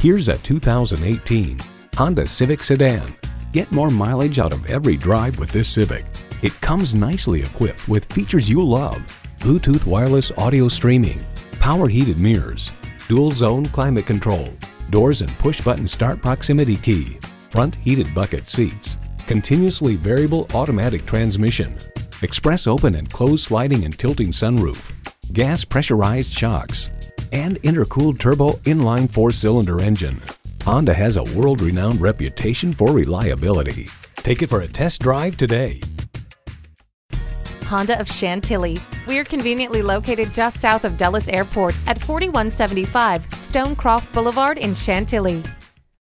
Here's a 2018 Honda Civic Sedan. Get more mileage out of every drive with this Civic. It comes nicely equipped with features you love. Bluetooth wireless audio streaming, power heated mirrors, dual zone climate control, doors and push button start proximity key, front heated bucket seats, continuously variable automatic transmission, express open and close sliding and tilting sunroof, gas pressurized shocks, and intercooled turbo inline four-cylinder engine. Honda has a world-renowned reputation for reliability. Take it for a test drive today. Honda of Chantilly. We're conveniently located just south of Dulles Airport at 4175 Stonecroft Boulevard in Chantilly.